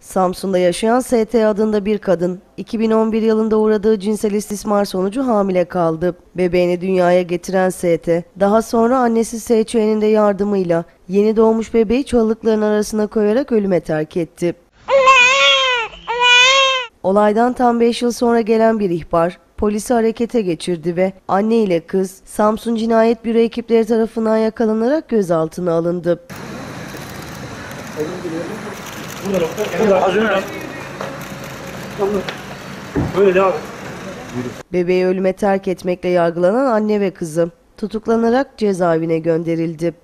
Samsun'da yaşayan ST adında bir kadın 2011 yılında uğradığı cinsel istismar sonucu hamile kaldı. Bebeğini dünyaya getiren ST daha sonra annesi SÇ'nin de yardımıyla yeni doğmuş bebeği çalılıkların arasına koyarak ölüme terk etti. Olaydan tam 5 yıl sonra gelen bir ihbar polisi harekete geçirdi ve anne ile kız Samsun Cinayet Büro ekipleri tarafından yakalanarak gözaltına alındı. Böyle devam. Bebeği ölüme terk etmekle yargılanan anne ve kızı tutuklanarak cezaevine gönderildi.